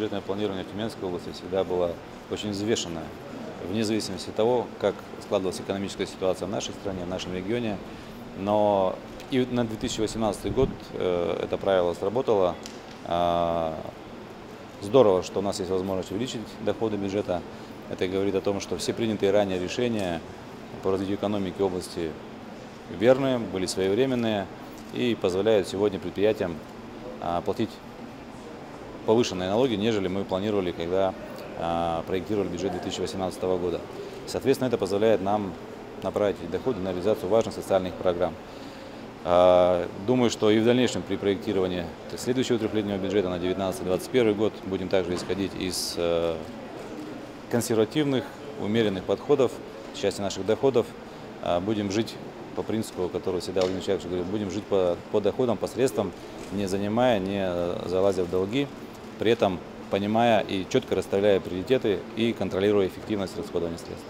бюджетное планирование в Тюменской области всегда было очень взвешенное, вне зависимости от того, как складывалась экономическая ситуация в нашей стране, в нашем регионе. Но и на 2018 год э, это правило сработало. А, Здорово, что у нас есть возможность увеличить доходы бюджета. Это говорит о том, что все принятые ранее решения по развитию экономики области верные, были своевременные и позволяют сегодня предприятиям а, платить повышенные налоги, нежели мы планировали, когда а, проектировали бюджет 2018 года. Соответственно, это позволяет нам направить доходы на реализацию важных социальных программ. А, Думаю, что и в дальнейшем при проектировании следующего трехлетнего бюджета на 2019-2021 год будем также исходить из э, консервативных, умеренных подходов, части наших доходов. А, Будем жить по принципу, который всегда Владимир Человек говорит, будем жить по, по доходам, по средствам, не занимая, не залазя в долги, при этом понимая и четко расставляя приоритеты и контролируя эффективность расходования средств.